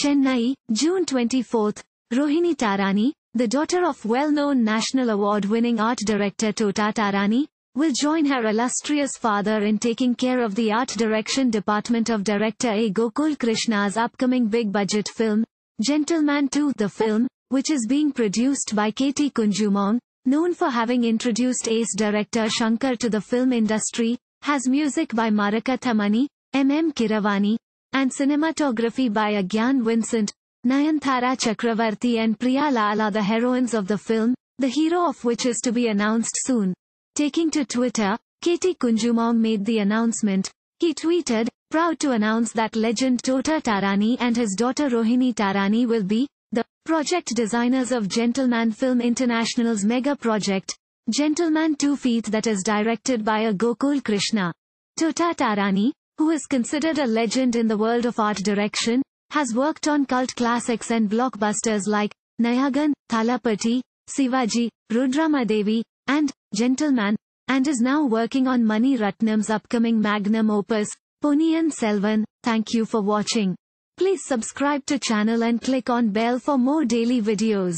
Chennai, June 24. Rohini Tharani, the daughter of well-known national award-winning art director Tota Tharani, will join her illustrious father in taking care of the art direction department of director A. Gokul Krishna's upcoming big-budget film, Gentleman 2. The film, which is being produced by K.T. Kunjumon, known for having introduced ace director Shankar to the film industry, has music by Marakathamani, M. M. Keeravani, and cinematography by Ajayan Vincent, Nayanthara Chakravarthy and Priya Lal are the heroines of the film, the hero of which is to be announced soon. Taking to Twitter, K.T. Kunjumon made the announcement. He tweeted, proud to announce that legend Tota Tharani and his daughter Rohini Tharani will be the project designers of Gentleman Film International's mega project, Gentleman 2 Feet that is directed by a Gokul Krishna. Tota Tharani, who is considered a legend in the world of art direction, has worked on cult classics and blockbusters like Nayagan, Thalapathy, Sivaji, Rudhramadevi, and Gentleman, and is now working on Mani Ratnam's upcoming magnum opus, Ponniyin Selvan. Thank you for watching. Please subscribe to channel and click on bell for more daily videos.